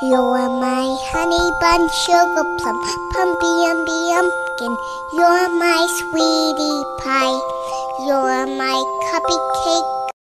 You are my honey bun, sugar plum, pumpkin, umby pumpkin. You are my sweetie pie. You are my cupcake.